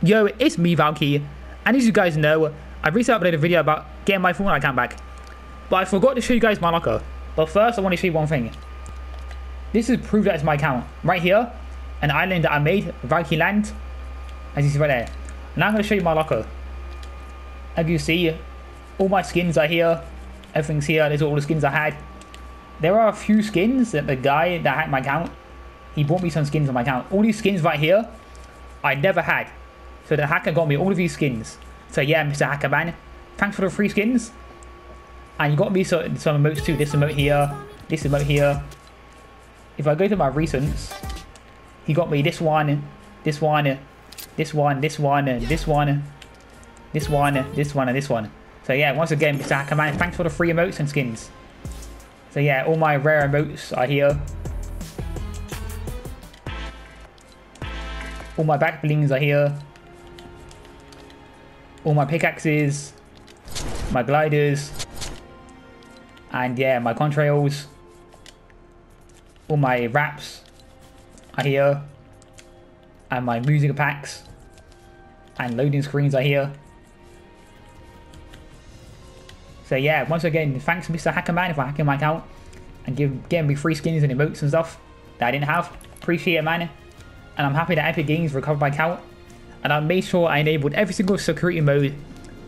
Yo, it's me, Valky, and as you guys know, I recently uploaded a video about getting my Fortnite account back, but I forgot to show you guys my locker. But first, I want to show you one thing. This is proof that it's my account. Right here, an island that I made, Valky Land, as you see right there. Now I'm going to show you my locker. As you see, all my skins are here, everything's here, there's all the skins I had. There are a few skins that the guy that hacked my account, he bought me some skins on my account. All these skins right here, I never had. So the hacker got me all of these skins. So yeah, Mr. Hacker Man, thanks for the free skins. And you got me some, some emotes too. This emote here, this emote here. If I go to my recents, he got me this one, this one, this one, this one, this one, this one, this one, and this one. So yeah, once again, Mr. Hacker Man, thanks for the free emotes and skins. So yeah, all my rare emotes are here. All my back blings are here all my pickaxes, my gliders, and yeah, my contrails, all my wraps are here, and my music packs, and loading screens are here. So yeah, once again, thanks Mr. Hackerman for hacking my account and give, getting me free skins and emotes and stuff that I didn't have. Appreciate it, man. And I'm happy that Epic Games recovered my account and I made sure I enabled every single security mode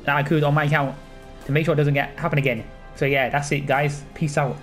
that I could on my account to make sure it doesn't get happen again. So yeah, that's it guys. Peace out.